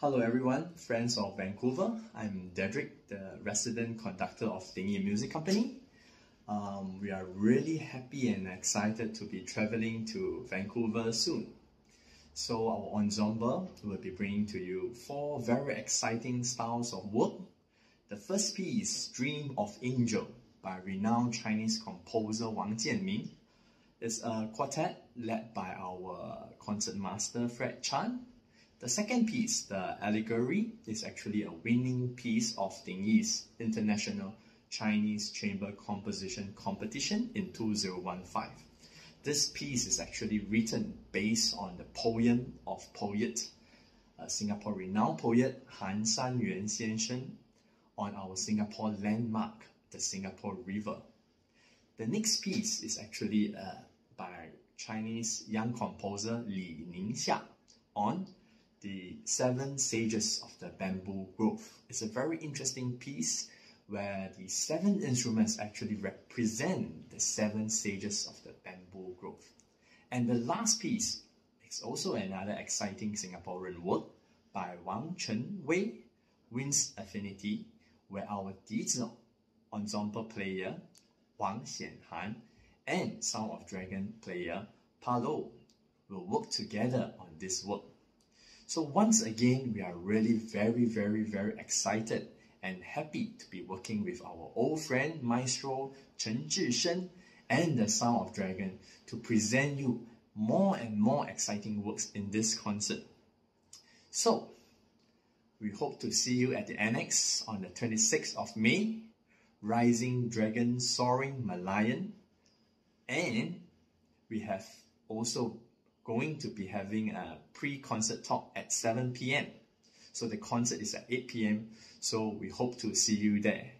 Hello everyone, friends of Vancouver. I'm Dedric, the resident conductor of Ding Yi Music Company. Um, we are really happy and excited to be traveling to Vancouver soon. So our ensemble will be bringing to you four very exciting styles of work. The first piece, Dream of Angel, by renowned Chinese composer Wang Jianmin. It's a quartet led by our concertmaster Fred Chan the second piece, the Allegory, is actually a winning piece of Ding Yi's International Chinese Chamber Composition Competition in 2015. This piece is actually written based on the poem of poet, a Singapore renowned poet Han Sanyuan Xiansheng, on our Singapore landmark, the Singapore River. The next piece is actually uh, by Chinese young composer Li Ningxia on the Seven Sages of the Bamboo Grove. It's a very interesting piece where the seven instruments actually represent the seven sages of the bamboo grove. And the last piece is also another exciting Singaporean work by Wang Chen Wei, Winds Affinity, where our Dizhou ensemble player Wang Xianhan and Sound of Dragon player Palo will work together on this work. So once again, we are really very, very, very excited and happy to be working with our old friend Maestro Chen Zhisheng and the Sound of Dragon to present you more and more exciting works in this concert. So, we hope to see you at the Annex on the 26th of May, Rising Dragon Soaring Merlion, and we have also going to be having a pre-concert talk at 7 p.m. So the concert is at 8 p.m. So we hope to see you there.